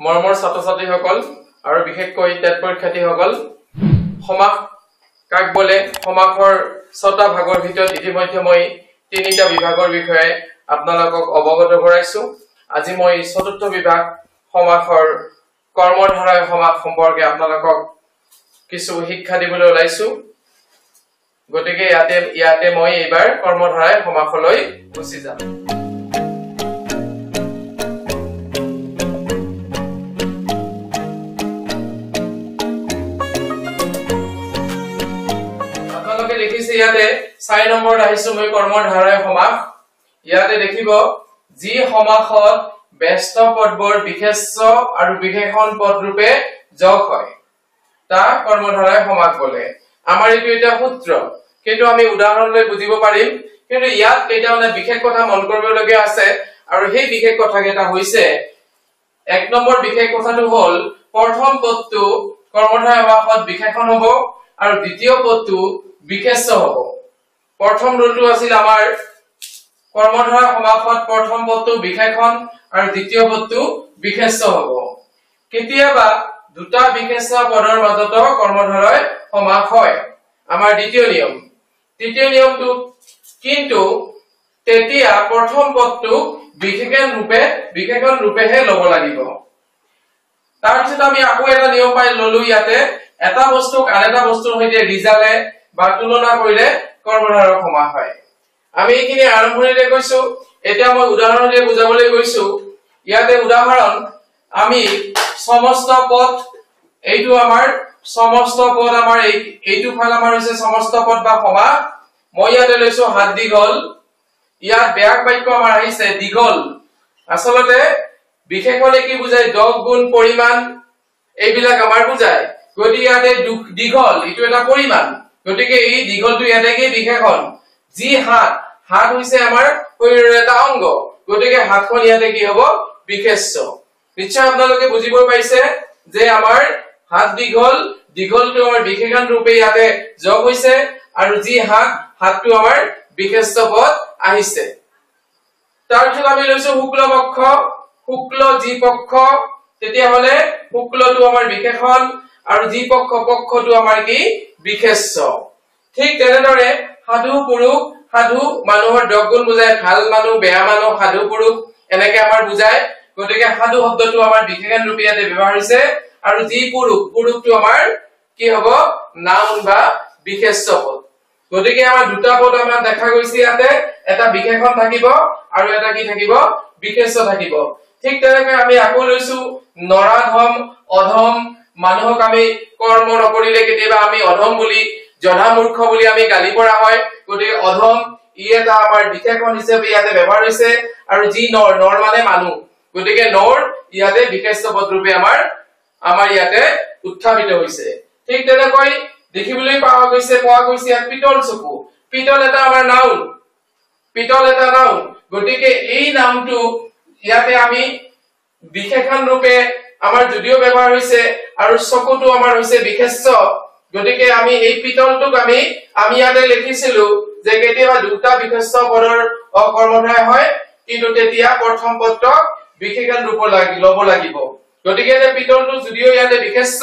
মৰমৰ ছাত্ৰ ছাত্ৰীসকল আৰু বিশেষকৈ টেট পৰীক্ষাৰ্থীসকল সমাস কাক বোলে সমাসৰ ছটা ভাগৰ ভিতৰত ইতিমধ্যে মই তিনিটা বিভাগৰ বিষয়ে আপোনালোকক অৱগত কৰাইছো। আজি মই চতুৰ্থ বিভাগ সমাসৰ কৰ্মধাৰাই সমাস সম্পৰ্কে আপোনালোকক কিছু শিক্ষা দিবলৈ ওলাইছো। গতিকে ইয়াতে ইয়াতে মই এইবাৰ কৰ্মধাৰাই সমাসলৈ গুচি যাম। ইয়াতে চাৰি নম্বৰত আহিছো মই কৰ্মৰ ধাৰাই সমাস। ইয়াতে দেখিব যি সমাসত ব্যস্ত পদবোৰ বিশেষ্য আৰু বিশেষণ পদ ৰূপে যোগ হয় তাক কৰ্মধাৰাই সমাস বোলে। আমাৰ এইটো এটা সূত্ৰ কিন্তু আমি উদাহৰণ লৈ বুজিব পাৰিম। কিন্তু ইয়াত কেইটামানে বিশেষ কথা মন কৰিবলগীয়া আছে আৰু সেই বিশেষ কথা কেইটা হৈছে এক নম্বৰ বিশেষ কথাটো হল প্ৰথম পদটো কৰ্মধাৰাই সমাসত বিশেষণ হব আৰু দ্বিতীয় পদটো বিশেষ্য হব প্ৰথম ৰোলটো আছিল আমাৰ কৰ্মধাৰা সমাসত প্ৰথম পদটো বিশেষণ আৰু দ্বিতীয় পদটো বিশেষ্য হব কেতিয়াবা দুটা বিশেষ্য পদৰ মাজতো কৰ্মধাৰয় সমাস হয়। আমাৰ দ্বিতীয় নিয়ম। তৃতীয় নিয়মটো কিন্তু তেতিয়া প্ৰথম পদটো বিশেষণ ৰূপে বিশেষণ ৰূপেহে লব লাগিব। তাৰপিছত আমি আকৌ এটা নিয়ম পাই ললো ইয়াতে এটা বস্তুক আন এটা বস্তুৰ সৈতে ৰিজালে বা তুলনা কৰিলে কৰ্মধাৰক সমাস হয়। আমি এইখিনি আৰম্ভণিতে কৈছো এতিয়া মই উদাহৰণেৰে বুজাবলৈ গৈছো। ইয়াতে উদাহৰণ আমি সমস্ত পদ এইটো আমাৰ সমস্ত পদ আমাৰ এই এইটো ফাল আমাৰ হৈছে সমস্ত পদ বা সমাস মই ইয়াতে লৈছো হাত দীঘল। ইয়াত বেয়াক বাক্য আমাৰ আহিছে দীঘল। আচলতে বিশেষণে কি বুজায়? দহ গুণ পৰিমাণ এইবিলাক আমাৰ বুজায়। গতিকে ইয়াতে দীঘল এইটো এটা পৰিমাণ। গতিকে এই দীঘলটো ইয়াতে কি বিশেষণ যি হাত হাত হৈছে আমাৰ শৰীৰৰ এটা অংগ। গতিকে হাতখন ইয়াতে কি হব? বিশেষ্য। নিশ্চয় আপোনালোকে বুজিব পাৰিছে যে আমাৰ হাত দীঘল দীঘলটো আমাৰ বিশেষণ ৰূপে ইয়াতে যোগ হৈছে আৰু যি হাত হাতটো আমাৰ বিশেষ্য পদ আহিছে। তাৰপিছত আমি লৈছো শুক্ল পক্ষ। শুক্ল যি পক্ষ তেতিয়াহলে শুক্লটো আমাৰ বিশেষণ আৰু যি পক্ষ পক্ষটো আমাৰ কি? বিশেষ্য ঠিক তেনেদৰে সাধু পুৰুষ সাধু মানুহৰ দহ গুণ বুজায় ভাল মানুহ বেয়া মানুহ সাধু পুৰুষ এনেকে আমাৰ বুজায়। গতিকে সাধু শব্দটো আমাৰ বিশেষণ ৰূপে ইয়াতে ব্যৱহাৰ হৈছে। আৰু যি পুৰুষ পুৰুষটো আমাৰ কি হব? নাউন বা বিশেষ্য পদ। গতিকে আমাৰ দুটা পদ আমাৰ দেখা গৈছে ইয়াতে। এটা বিশেষণ থাকিব আৰু এটা কি থাকিব? বিশেষ্য থাকিব। ঠিক তেনেকৈ আমি আকৌ লৈছো। নৰাধম অধম মানুহক আমি কৰ্ম নকৰিলে কেতিয়াবা আমি অধম বুলি জধা মূৰ্খ বুলি আমি গালি পৰা হয়। গতিকে অধম ই এটা আমাৰ বিশেষণ হিচাপে ইয়াতে ব্যৱহাৰ হৈছে। আৰু যি নৰ নৰ মানে মানুহ। গতিকে নৰ ইয়াতে বিশেষ্য পদ ৰূপে আমাৰ আমাৰ ইয়াতে উত্থাপিত হৈছে। ঠিক তেনেকৈ দেখিবলৈ পোৱা গৈছে পোৱা গৈছে ইয়াত পিতল চকু। পিতল এটা আমাৰ নাউন পিতল এটা নাউন গতিকে এই নামটো ইয়াতে আমি বিশেষণ ৰূপে আমাৰ যদিও ব্যৱহাৰ হৈছে আৰু চকুটো আমাৰ হৈছে বিশেষ্য গতিকে আমি এই পিতলটোক আমি আমি ইয়াতে লিখিছিলো যে কেতিয়াবা দুটা বিশেষ্য পদৰ অকৰ্মধায় হয় কিন্তু তেতিয়া প্ৰথম পদক বিশেষণ ৰূপ লব লাগিব। গতিকে পিতলটো যদিও ইয়াতে বিশেষ্য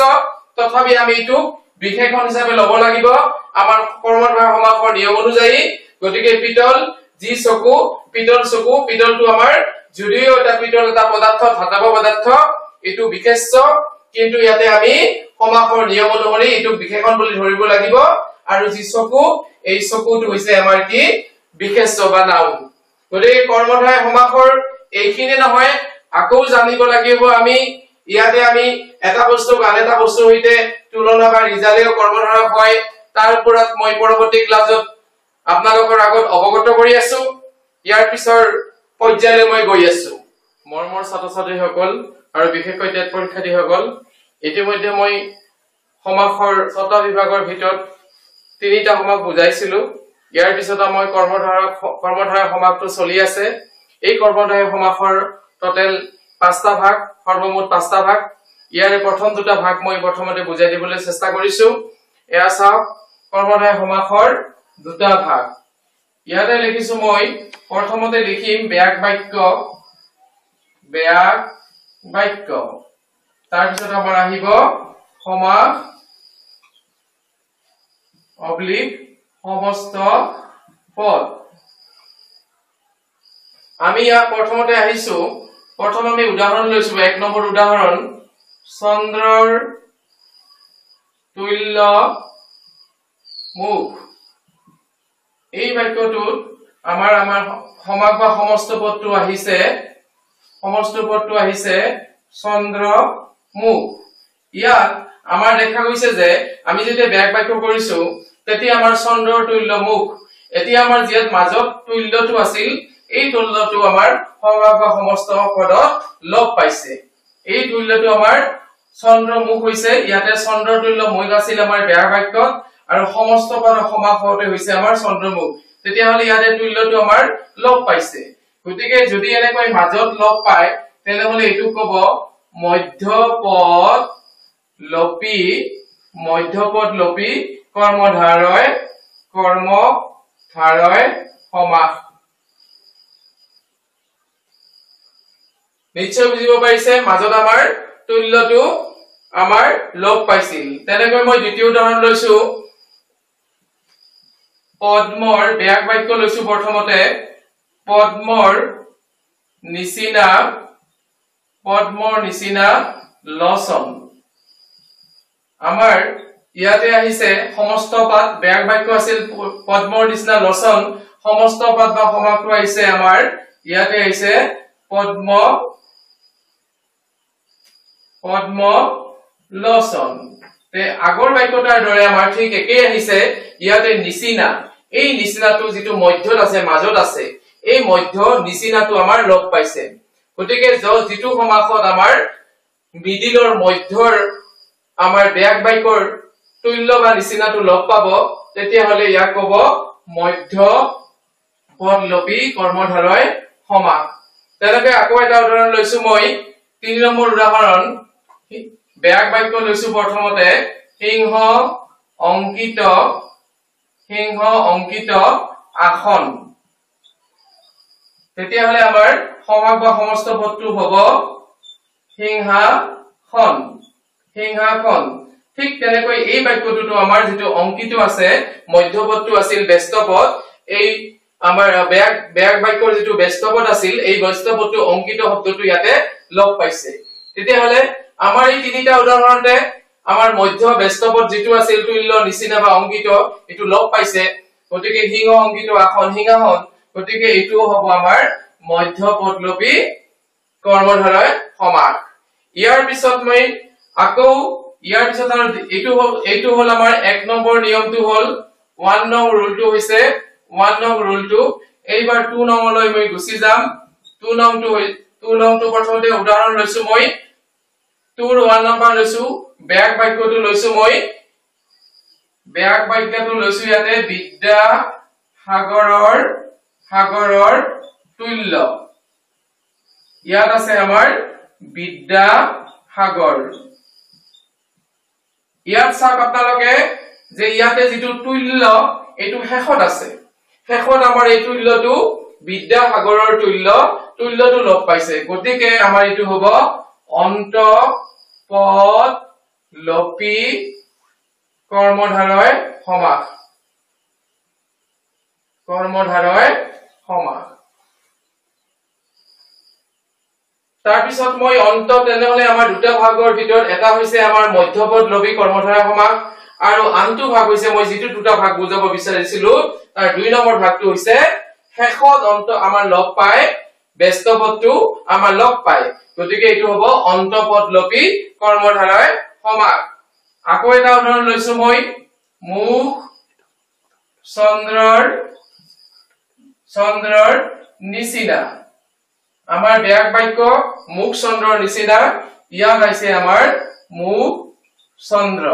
তথাপি আমি এইটোক বিশেষণ হিচাপে লব লাগিব। আমাৰ কৰ্মধাৰ সমাসৰ নিয়ম অনুযায়ী গতিকে পিতল যি চকু পিতল চকু পিতলটো আমাৰ যদিও এটা পিতল এটা পদাৰ্থ ধাতৱ পদাৰ্থ এইটো বিশেষ্য কিন্তু ইয়াতে আমি সমাসৰ নিয়ম অনুসৰি এইটো বিশেষণ বুলি ধৰিব লাগিব। আৰু যি চকু এই চকুটো হৈছে আমাৰ কি? বিশেষ্য বা নাউন। গতিকে কৰ্মধায় সমাসৰ এইখিনি নহয় আকৌ জানিব লাগিব আমি ইয়াতে আমি এটা বস্তুক আন এটা বস্তুৰ সৈতে তুলনা বা ৰিজালেও কৰ্মধাৰক হয়। তাৰ ওপৰত মই পৰৱৰ্তী ক্লাছত আপোনালোকৰ আগত অৱগত কৰি আছো। ইয়াৰ পিছৰ পৰ্যায়লৈ মই গৈ আছো। মৰমৰ ছাত্ৰ ছাত্ৰীসকল বিশেষকৈ টেট পৰীক্ষাৰ্থীসকল ইতিমধ্যে মই সমাসৰ ছটা বিভাগৰ ভিতৰত তিনিটা সমাস বুজাইছিলো। ইয়াৰ পিছত মই কৰ্মধাৰক কৰ্মধাৰয় সমাসটো চলি আছে। এই কৰ্মধাৰয় সমাসৰ টোটেল পাঁচটা ভাগ সৰ্বমুঠ পাঁচটা ভাগ। ইয়াৰে প্ৰথম দুটা ভাগ মই প্ৰথমতে বুজাই দিবলৈ চেষ্টা কৰিছো। এয়া চাওক কৰ্মধাৰয় সমাসৰ দুটা ভাগ। ইয়াতে লিখিছো মই প্ৰথমতে লিখিম ব্যাক বাক্য। ব্যাক বাক্য তাৰপিছত আমাৰ আহিব সমাস অব্লিক সমস্ত পদ। আমি ইয়াত প্ৰথমতে আহিছো। প্ৰথম আমি উদাহৰণ লৈছো। এক নম্বৰ উদাহৰণ চন্দ্ৰৰ তুল্য মুখ। এই বাক্যটোত আমাৰ আমাৰ সমাগ বা সমস্ত পদটো আহিছে। সমস্ত পদটো আহিছে চন্দ্ৰ মুখ। ইয়াত আমাৰ দেখা গৈছে যে আমি যেতিয়া বেগ বাক্য কৰিছো তেতিয়া আমাৰ চন্দ্ৰৰ তুল্য মুখ। এতিয়া আমাৰ যিয়াত মাজত তুল্যটো আছিল এই তুল্যটো আমাৰ বা সমস্ত পদত লগ পাইছে। এই তুল্যটো আমাৰ চন্দ্ৰ মুখ হৈছে ইয়াতে চন্দ্ৰৰ তুল্য মুখ আছিল আমাৰ বেয়া বাক্যত আৰু সমস্ত পদ সমাস হওঁতে হৈছে আমাৰ চন্দ্ৰমুখ তেতিয়াহ'লে ইয়াতে তুল্যটো আমাৰ লগ পাইছে। গতিকে যদি এনেকৈ মাজত লগ পায় তেনেহ'লে এইটো কব মধ্যপদ লপি মধ্যপদ লপি কৰ্মধাৰয় কৰ্মধাৰয় সমাস। নিশ্চয় বুজিব পাৰিছে? মাজত আমাৰ তুল্যটো আমাৰ লগ পাইছিল। তেনেকৈ মই দ্বিতীয় উদাহৰণ লৈছো। পদ্মৰ ব্যাগ বাক্য লৈছো প্ৰথমতে। পদ্মৰ নিচিনা পদ্মৰ নিচিনা লচন। আমাৰ ইয়াতে আহিছে সমস্ত পাত ব্যাগ বাক্য আছিল পদ্মৰ নিচিনা লচন। সমস্ত পাত বা সমাপ্ত আহিছে আমাৰ ইয়াতে আহিছে পদ্ম পদ্ম লচন। আগৰ বাক্যটাৰ দৰে আমাৰ ঠিক একেই আহিছে ইয়াতে নিচিনা। এই নিচিনাটো যিটো মধ্যত আছে মাজত আছে এই মধ্য নিচিনাটো আমাৰ লগ পাইছে। গতিকে যিটো সমাসত আমাৰ মিডিলৰ মধ্যৰ আমাৰ বেয়াক বাক্যৰ তুল্য বা নিচিনাটো লগ পাব তেতিয়াহলে ইয়াক কব মধ্য পদলপী কৰ্মধাৰয় সমাস। তেনেকৈ আকৌ এটা উদাহৰণ লৈছো মই। তিনি নম্বৰ উদাহৰণ। বেয়াক বাক্য লৈছো প্ৰথমতে। সিংহ অংকিত সিংহ অংকিত আসন। তেতিয়াহলে আমাৰ সমাগ বা সমস্ত পদটো হব সিংহাসন সিংহাসন। ঠিক তেনেকৈ এই বাক্যটোতো আমাৰ যিটো অংকিত আছে মধ্যপদটো আছিল ব্যস্ত পদ এই আমাৰ বেয়াক বেয়াক বাক্যৰ যিটো ব্যস্ত পদ আছিল এই ব্যস্ত পদটো অংকিত শব্দটো ইয়াতে লগ পাইছে। তেতিয়াহলে আমাৰ এই তিনিটা উদাহৰণতে আমাৰ মধ্য ব্যস্তপদ যিটো আছিল তুল্য নিচিনা বা অংকিত এইটো লগ পাইছে। গতিকে সিংহ অংকিত আসন সিংহাসন। গতিকে এইটোও হব আমাৰ মধ্য পদলপী কৰ্মধাৰয় সমাস। ইয়াৰ পিছত মই আকৌ ইয়াৰ পিছত আৰু এইটো হল এইটো হল আমাৰ এক নম্বৰ নিয়মটো হল ওৱান নং ৰুলটো হৈছে ওৱান নং ৰুলটো এইবাৰ টু নংলৈ মই গুচি যাম। টু নংটো টু নংটো প্ৰথমতে উদাহৰণ লৈছো মই। টুৰ ওৱান নম্বৰ লৈছো বেয়াক বাক্যটো লৈছো মই। বেয়াক বাক্যটো লৈছো ইয়াতে বিদ্যা সাগৰৰ সাগৰৰ তুল্য। ইয়াত আছে আমাৰ বিদ্যা সাগৰ ইয়াত চাওক আপোনালোকে যে ইয়াতে যিটো তুল্য এইটো শেষত আছে। শেষত আমাৰ এই তুল্যটো বিদ্যা সাগৰৰ তুল্য। তুল্যটো লগ পাইছে। গতিকে আমাৰ এইটো হব অন্ত পদ লপি কৰ্মধাৰয় সমাস। কৰ্মধাৰয় সমাস তাৰপিছত মই অন্ত তেনেহলে আমাৰ দুটা ভাগৰ ভিতৰত এটা হৈছে আমাৰ মধ্যপদ লবি কৰ্মধাৰয় সমাস আৰু আনটো ভাগ হৈছে মই যিটো দুটা ভাগ বুজাব বিচাৰিছিলো তাৰ দুই নম্বৰ ভাগটো হৈছে শেষত অন্ত আমাৰ লগ পায় ব্যস্ত পদটো আমাৰ লগ পায় গতিকে এইটো হব অন্তপদ লপি কৰ্মধাৰয় সমাস আকৌ এটা উদাহৰণ লৈছো মই। মুখ চন্দ্ৰৰ চন্দ্ৰৰ নিচিনা। আমাৰ ব্যাক বাক্য মুখ চন্দ্ৰৰ নিচিনা। ইয়াত আছে আমাৰ মুখ চন্দ্ৰ।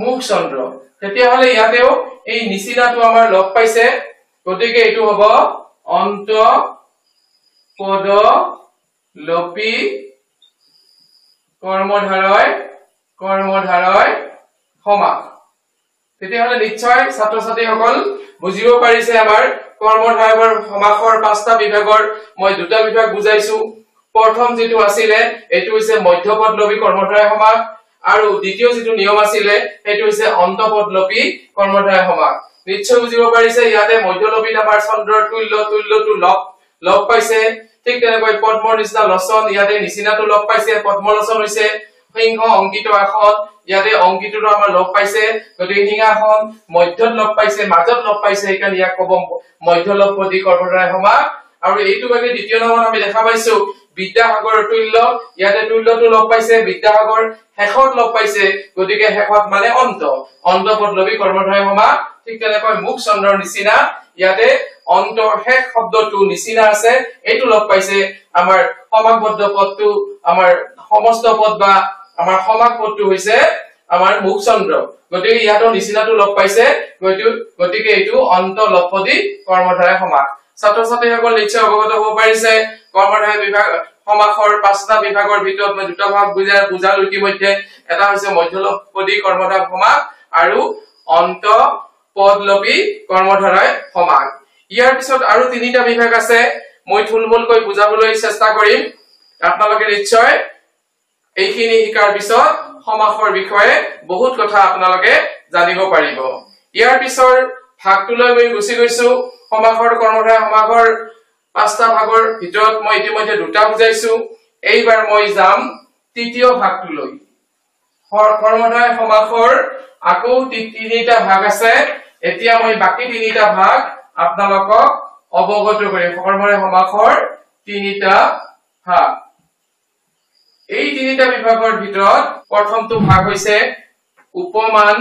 মুখ চন্দ্ৰ। তেতিয়াহলে ইয়াতেও এই নিচিনাটো আমাৰ লগ পাইছে। গতিকে এইটো হব অন্ত পদ লপি কৰ্মধাৰয় কৰ্মধাৰয় সমাস। তেতিয়াহলে নিশ্চয় ছাত্ৰ ছাত্ৰীসকল বুজিব পাৰিছে আমাৰ কৰ্মধাৰয়ৰ সমাসৰ পাঁচটা বিভাগৰ মই দুটা বিভাগ বুজাইছো। প্ৰথম যিটো আছিলে এইটো হৈছে মধ্যপদলবী কৰ্মধাৰয় সমাস আৰু দ্বিতীয় যিটো নিয়ম আছিলে সেইটো হৈছে অন্তপদলবী কৰ্মধাৰয় সমাস। নিশ্চয় বুজিব পাৰিছে ইয়াতে মধ্যলবীত আমাৰ চন্দ্ৰৰ তুল্য তুল্যটো লগ লগ পাইছে। ঠিক তেনেকৈ পদ্মৰ নিচিনা লচন ইয়াতে নিচিনাটো লগ পাইছে পদ্মলোচন হৈছে সিংহ অংকিত আসন ইয়াতে অংকিতটো আমাৰ লগ পাইছে। গতিকে সিংহাসন মধ্যত লগ পাইছে মাজত লগ পাইছে সেইকাৰণে ইয়াক কব মধ্যলপদী কৰ্মধাৰয় সমাস আৰু এইটো বাকী দ্বিতীয় নামত আমি দেখা পাইছো বিদ্যাসাগৰ তুল্য। ইয়াতে তুল্যটো লগ পাইছে বিদ্যাসাগৰ শেষত লগ পাইছে গতিকে শেষত মানে অন্ত। অন্ত পদলবী কৰ্মধাৰয় সমাস ঠিক তেনেকৈ মুখ চন্দ্ৰৰ নিচিনা। ইয়াতে অন্তৰ শেষ শব্দটো নিচিনা আছে এইটো লগ পাইছে। আমাৰ সমাসবদ্ধ পদটো আমাৰ সমস্ত পদ বা আমাৰ সমাস পদটো হৈছে? আমাৰ মুখ চন্দ্ৰ। গতিকে ইয়াতো নিচিনাটো লগ পাইছে। গতিকে এইটো অন্ত লপদী কৰ্মধাৰয় সমাস। ছাত্ৰ ছাত্ৰীসকল নিশ্চয় অৱগত হব পাৰিছে। কৰ্মধাৰয় বিভাগ সমাসৰ পাঁচটা বিভাগৰ ভিতৰত মই দুটা ভাগ বুজাই বুজালো ইতিমধ্যে। এটা হৈছে মধ্যলপদী কৰ্মধাৰয় সমাস আৰু অন্ত পদলপী কৰ্মধাৰয় সমাস। ইয়াৰ পিছত আৰু তিনিটা বিভাগ আছে। মই থুলমূলকৈ বুজাবলৈ চেষ্টা কৰিম। আপোনালোকে নিশ্চয় এইখিনি শিকাৰ পিছত সমাসৰ বিষয়ে বহুত কথা আপোনালোকে জানিব পাৰিব। ইয়াৰ পিছৰ ভাগটোলৈ মই গুচি গৈছো। সমাসৰ কৰ্মধাৰয় সমাসৰ পাঁচটা ভাগৰ ভিতৰত মই ইতিমধ্যে দুটা বুজাইছো। এইবাৰ মই যাম তৃতীয় ভাগটোলৈ। কৰ্মধাৰয় সমাসৰ আকৌ তিনিটা ভাগ আছে। এতিয়া মই বাকী তিনিটা ভাগ আপোনালোকক অৱগত কৰিম কৰ্মধাৰয় সমাসৰ তিনিটা ভাগ। এই তিনিটা বিভাগৰ ভিতৰত প্ৰথমটো ভাগ হৈছে উপমান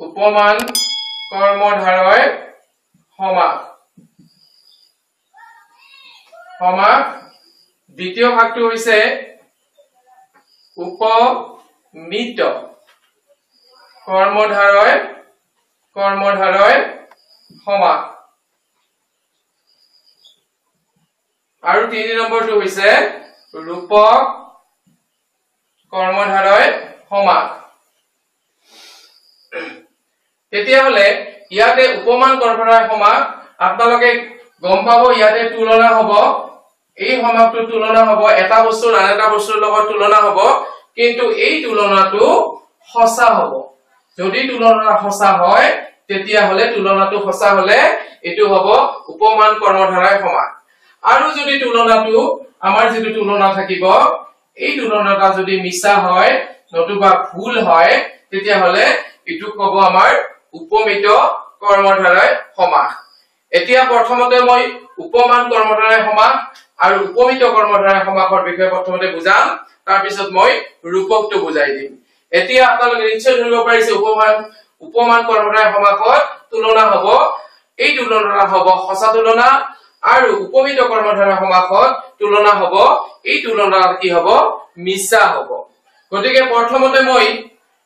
উপমান কৰ্মধাৰয় সমাস সমাস দ্বিতীয় ভাগটো হৈছে উপমিত। কৰ্মধাৰয় কৰ্মধাৰয় সমাস আৰু তিনি নম্বৰটো হৈছে ৰূপক কৰ্মধাৰয় সমাস। তেতিয়াহলে ইয়াতে উপমান কৰ্মধাৰয় সমাস আপোনালোকে গম পাব ইয়াতে তুলনা হব। এই সমাসটো তুলনা হব এটা বস্তুৰ আন এটা বস্তুৰ লগত তুলনা হব কিন্তু এই তুলনাটো সঁচা হব। যদি তুলনা সঁচা হয় তেতিয়াহলে তুলনাটো সঁচা হলে এইটো হব উপমান কৰ্মধাৰয় সমাস। আৰু যদি তুলনাটো আমাৰ যিটো তুলনা থাকিব এই তুলনাটা যদি মিছা হয় নতুবা ভুল হয় তেতিয়াহলে এইটো কব আমাৰ উপমিত কৰ্মধাৰয় সমাস। এতিয়া প্ৰথমতে মই উপমান কৰ্মধাৰয় সমাস আৰু উপমিত কৰ্মধাৰয় সমাসৰ বিষয়ে প্ৰথমতে বুজাম তাৰপিছত মই ৰূপকটো বুজাই দিম। এতিয়া আপোনালোকে নিশ্চয় ধৰিব পাৰিছে উপমান উপমান কৰ্মধাৰয় সমাসত তুলনা হব। এই তুলনা হব সঁচা তুলনা আৰু উপমিত কৰ্মধাৰয় সমাসত তুলনা হব এই তুলনা কি হব? মিছা হব। গতিকে প্ৰথমতে মই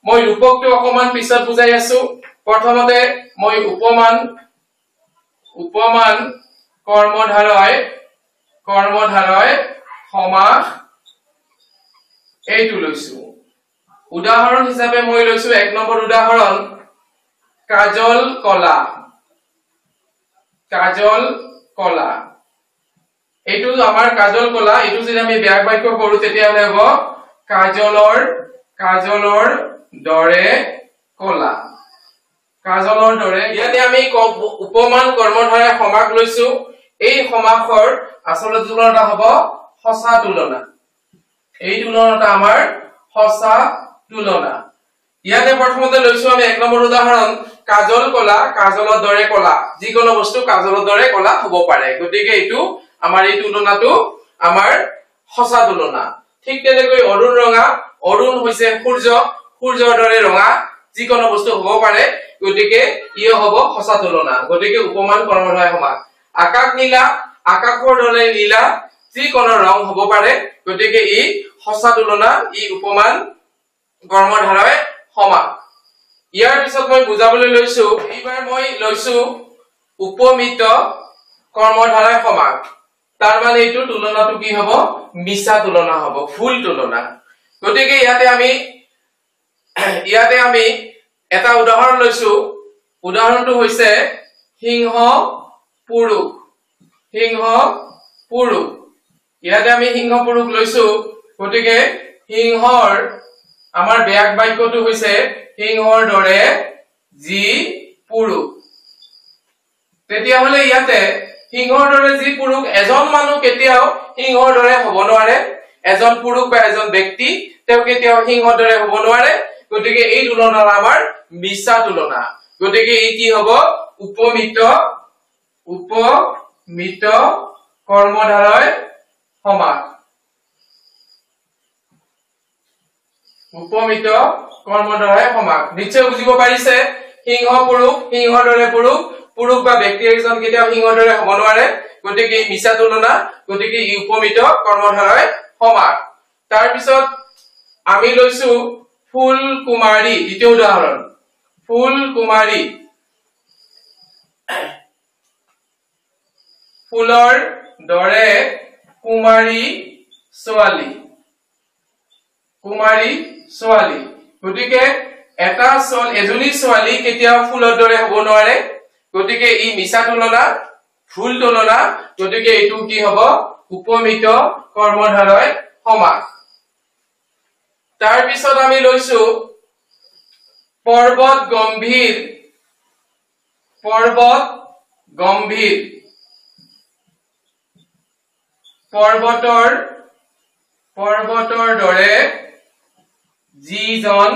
মই ৰূপকটো অকমান পিছত বুজাই আছো। প্ৰথমতে মই উপমান উপমান কৰ্মধাৰয় কৰ্মধাৰয় সমাস এইটো লৈছো। উদাহৰণ হিচাপে মই লৈছো এক নম্বৰ উদাহৰণ কাজল কলা। কাজল কলা। এইটো আমাৰ কাজল কলা এইটো যদি আমি ব্যাগ বাক্য কৰো তেতিয়াহলে হব কাজলৰ কাজলৰ দৰে কলা। কাজলৰ দৰে ইয়াতে আমি উপমান কৰ্মধাৰে সমাস লৈছো। এই সমাসৰ আচলতে তুলনা হব সঁচা তুলনা। এই তুলনাটা আমাৰ সঁচা তুলনা। ইয়াতে প্ৰথমতে লৈছো আমি এক নম্বৰ উদাহৰণ। কাজল কলা কাজলৰ দৰে কলা। যিকোনো বস্তু কাজলৰ দৰে কলা হব পাৰে। গতিকে এইটো আমাৰ এই তুলনাটো আমাৰ সঁচা তুলনা। ঠিক তেনেকৈ অৰুণ ৰঙা অৰুণ হৈছে সূৰ্য। সূৰ্যৰ দৰে ৰঙা যিকোনো বস্তু হব পাৰে গতিকে ই হব সঁচা তুলনা। গতিকে উপমান কৰ্মধাৰয় সমাস আকাশ নীলা আকাশৰ দৰে নীলা যিকোনো ৰং হব পাৰে গতিকে ই সঁচা তুলনা ই উপমান কৰ্মধাৰয় সমাস ইয়াৰ পিছত মই বুজাবলৈ লৈছো এইবাৰ মই লৈছো উপমিত কৰ্মধাৰয় সমাস তাৰ মানে এইটো তুলনাটো কি হব? মিছা তুলনা হব ফুল তুলনা। গতিকে ইয়াতে আমি ইয়াতে আমি এটা উদাহৰণ লৈছো। উদাহৰণটো হৈছে সিংহ পুৰুষ। সিংহ পুৰুষ। ইয়াতে আমি সিংহ পুৰুষ লৈছো। গতিকে সিংহৰ আমাৰ ব্যাক বাক্যটো হৈছে সিংহৰ দৰে যি পুৰুষ। তেতিয়াহলে ইয়াতে সিংহৰ দৰে যি পুৰুষ এজন মানুহ কেতিয়াও সিংহৰ দৰে হব নোৱাৰে। এজন পুৰুষ বা এজন ব্যক্তি তেওঁ কেতিয়াও সিংহৰ দৰে হব নোৱাৰে। গতিকে এই তুলনা আমাৰ মিছা তুলনা। গতিকে ই কি হব? উপমিত উপমিত কৰ্মধাৰয় সমাস উপমিত কৰ্মধাৰয় সমাস নিশ্চয় বুজিব পাৰিছে? সিংহ পুৰুষ সিংহৰ দৰে পুৰুষ পুৰুষ বা ব্যক্তি এজন কেতিয়াও সিংহৰ দৰে হব নোৱাৰে গতিকে ই মিছা তুলনা গতিকে ই উপমিত কৰ্মধাৰয় সমাস তাৰপিছত আমি লৈছো ফুল কুমাৰী দ্বিতীয় উদাহৰণ। ফুল কুমাৰী ফুলৰ দৰে কুমাৰী ছোৱালী। কুমাৰী ছোৱালী। গতিকে এটা এজনী ছোৱালী কেতিয়াও ফুলৰ দৰে হব নোৱাৰে। গতিকে ই মিছা তুলনা ভুল তুলনা গতিকে এইটো কি হব? উপমিত কৰ্মধাৰয় সমাস। তাৰপিছত আমি লৈছো পৰ্বত গম্ভীৰ। পৰ্বত গম্ভীৰ। পৰ্বতৰ পৰ্বতৰ দৰে যিজন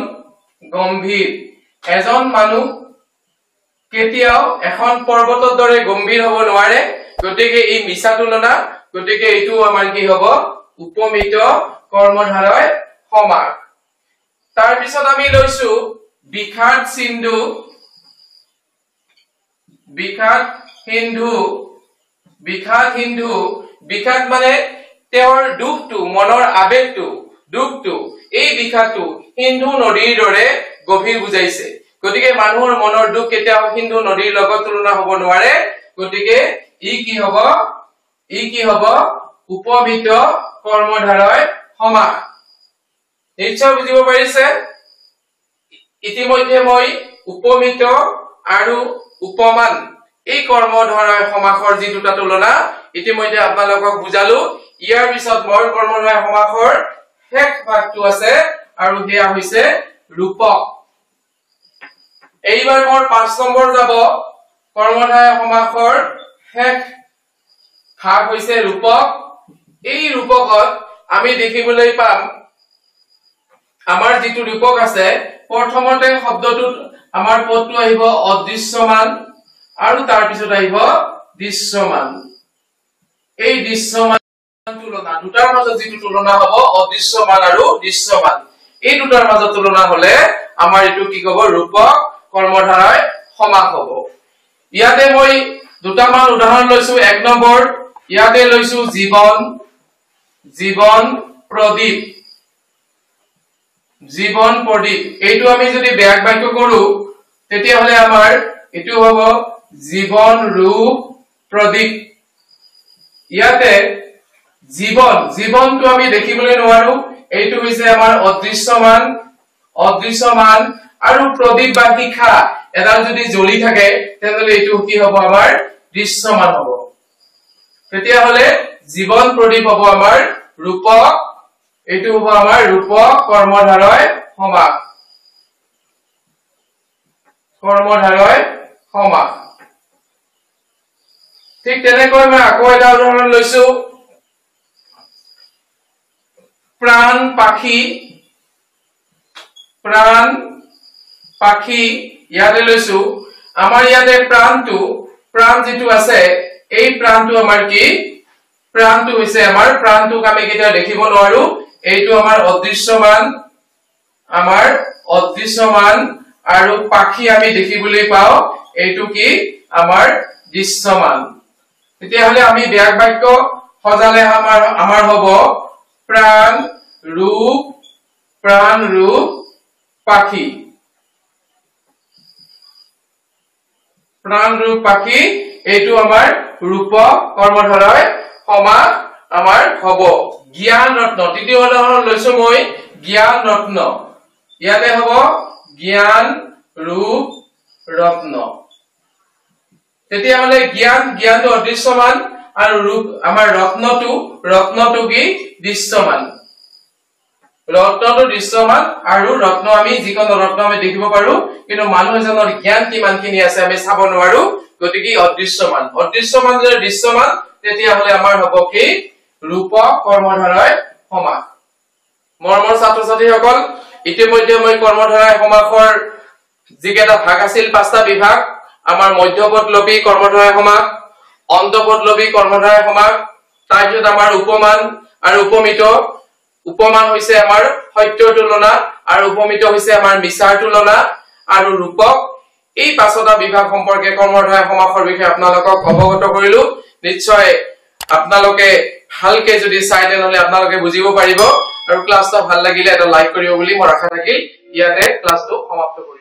গম্ভীৰ। এজন মানুহ কেতিয়াও এখন পৰ্বতৰ দৰে গম্ভীৰ হব নোৱাৰে। গতিকে ই মিছা তুলনা গতিকে এইটো আমাৰ কি হব? উপমিত কৰ্মধাৰয় সমাস। তাৰপিছত আমি লৈছো বিষাদ সিন্ধু। বিষাদ সিন্ধু। বিষাদ সিন্ধু। বিষাদ মানে তেওঁৰ দুখটো মনৰ আবেগটো। দুখটো এই বিষাদটো সিন্ধু নদীৰ দৰে গভীৰ বুজাইছে। গতিকে মানুহৰ মনৰ দুখ কেতিয়াও সিন্ধু নদীৰ লগত তুলনা হব নোৱাৰে। গতিকে ই কি হব? ই কি হব? উপমিত কৰ্মধাৰয় সমাস নিশ্চয় বুজিব পাৰিছে? ইতিমধ্যে মই উপমিত আৰু উপমান এই কৰ্মধাৰয় সমাসৰ যি দুটা তুলনা ইতিমধ্যে আপোনালোকক বুজালো। ইয়াৰ পিছত মই কৰ্মধাৰয় সমাসৰ শেষ ভাগটো আছে আৰু সেয়া হৈছে ৰূপক। এইবাৰ মোৰ পাঁচ নম্বৰ যাব। কৰ্মধাৰয় সমাসৰ শেষ ভাগ হৈছে ৰূপক। এই ৰূপকত আমি দেখিবলৈ পাম আমাৰ যিটো ৰূপক আছে প্ৰথমতে শব্দটোত আমাৰ পদটো আহিব? অদৃশ্যমান। আৰু তাৰপিছত আহিব দৃশ্যমান। এই দৃশ্যমান তুলনা দুটাৰ মাজত যিটো তুলনা হব অদৃশ্যমান আৰু দৃশ্যমান। এই দুটাৰ মাজত তুলনা হলে আমাৰ এইটো কি কব ৰূপক সমাস হব। ইয়াতে মই দুটামান উদাহৰণ লৈছো এক নম্বৰ ইয়াতে লৈছো জীৱন জীৱন প্ৰদীপ। জীৱন প্ৰদীপ। এইটো আমি যদি ব্যাগ বাক্য কৰো তেতিয়াহলে আমাৰ এইটো হব জীৱন ৰূপ প্ৰদীপ। ইয়াতে জীৱন জীৱনটো আমি দেখিবলৈ নোৱাৰো। এইটো হৈছে আমাৰ অদৃশ্যমান অদৃশ্যমান আৰু প্ৰদীপ বা শিখা এডাল যদি জ্বলি থাকে তেনেহলে এইটো কি হব আমাৰ? দৃশ্যমান হব। তেতিয়াহলে জীৱন প্ৰদীপ হব আমাৰ ৰূপক এইটো হব আমাৰ ৰূপক কৰ্মধাৰয় সমাস। কৰ্মধাৰয় সমাস। ঠিক তেনেকৈ মই আকৌ এটা উদাহৰণ লৈছো। প্ৰাণ পাখি প্ৰাণ পাখি ইয়াতে লৈছো। আমাৰ ইয়াতে প্ৰাণটো প্ৰাণ যিটো আছে এই প্ৰাণটো আমাৰ কি? প্ৰাণটো হৈছে আমাৰ প্ৰাণটোক আমি কেতিয়াও দেখিব নোৱাৰো। এইটো আমাৰ অদৃশ্যমান আমাৰ অদৃশ্যমান আৰু পাখি আমি দেখিবলৈ পাওঁ। এইটো কি? আমাৰ দৃশ্যমান। তেতিয়াহলে আমি ব্যাগ বাক্য সজালে আমাৰ আমাৰ হব। প্ৰাণ ৰূপ প্ৰাণ ৰূপ পাখি। প্ৰাণ ৰূপ পাখি এইটো আমাৰ ৰূপ কৰ্মধাৰয় সমাস আমাৰ হব জ্ঞান ৰত্ন তৃতীয় উদাহৰণ লৈছো মই জ্ঞান ৰত্ন। ইয়াতে হব জ্ঞান ৰূপ ৰত্ন। তেতিয়াহলে জ্ঞান জ্ঞানটো অদৃশ্যমান। আৰু ৰূপ আমাৰ ৰত্নটো ৰত্নটো কি? দৃশ্যমান। ৰত্নটো দৃশ্যমান আৰু ৰত্ন আমি যিকোনো ৰত্ন আমি দেখিব পাৰো কিন্তু মানুহ এজনৰ জ্ঞান কিমানখিনি আছে আমি চাব নোৱাৰো গতিকে অদৃশ্যমান। অদৃশ্যমান যদি দৃশ্যমান তেতিয়াহ'লে আমাৰ হব কি? ৰূপ কৰ্মধাৰাই সমাস। মৰমৰ ছাত্ৰ ছাত্ৰীসকল ইতিমধ্যে মই কৰ্মধাৰাই সমাসৰ যিকেইটা ভাগ আছিল পাঁচটা বিভাগ আমাৰ মধ্যপদলবী কৰ্মধাৰাই সমাস অন্তপদলবী কৰ্মধাৰাই সমাস তাৰপিছত আমাৰ উপমান আৰু উপমিত। উপমান হৈছে আমাৰ সত্যৰ তুলনা আৰু উপমিত হৈছে আমাৰ মিছাৰ তুলনা আৰু ৰূপক। এই পাঁচটা বিভাগ সম্পৰ্কে কৰ্মধাৰাই সমাসৰ বিষয়ে আপোনালোকক অৱগত কৰিলো। নিশ্চয় আপোনালোকে ভালকে যদি চাই তেনেহলে আপোনালোকে বুজিব পাৰিব। আৰু ক্লাছটো ভাল লাগিলে এটা লাইক কৰিব বুলি মোৰ আশা থাকিল। ইয়াতে ক্লাছটো সমাপ্ত কৰিম